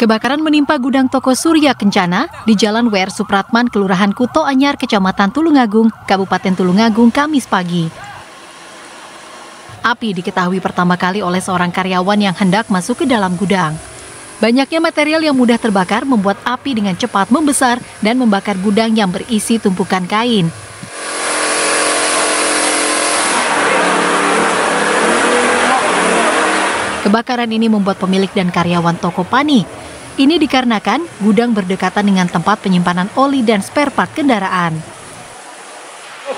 Kebakaran menimpa gudang toko Surya Kencana di Jalan WR Supratman, Kelurahan Kuto Anyar, Kecamatan Tulungagung, Kabupaten Tulungagung, Kamis pagi. Api diketahui pertama kali oleh seorang karyawan yang hendak masuk ke dalam gudang. Banyaknya material yang mudah terbakar membuat api dengan cepat membesar dan membakar gudang yang berisi tumpukan kain. Kebakaran ini membuat pemilik dan karyawan toko panik ini dikarenakan gudang berdekatan dengan tempat penyimpanan oli dan spare part kendaraan.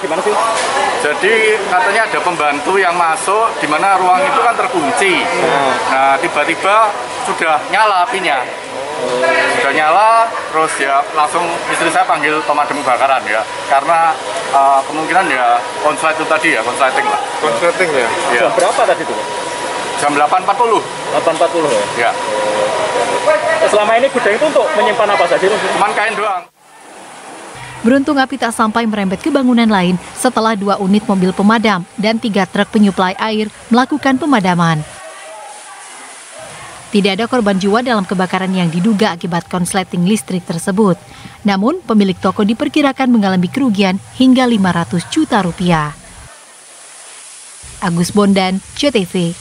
Gimana sih? Jadi katanya ada pembantu yang masuk di mana ruang itu kan terkunci. Nah tiba-tiba sudah nyala apinya. Sudah nyala, terus ya langsung istri saya panggil pemadam kebakaran ya. Karena uh, kemungkinan ya konslet itu tadi ya, konsleting lah. Konsleting ya? ya. berapa tadi tuh? Jam 8.40. 8.40 ya? Ya. Selama ini gudang itu untuk menyimpan apa saja? Cuman kain doang. Beruntung api tak sampai merembet ke bangunan lain setelah dua unit mobil pemadam dan tiga truk penyuplai air melakukan pemadaman. Tidak ada korban jiwa dalam kebakaran yang diduga akibat konsleting listrik tersebut. Namun, pemilik toko diperkirakan mengalami kerugian hingga 500 juta rupiah. Agus Bondan, CTV,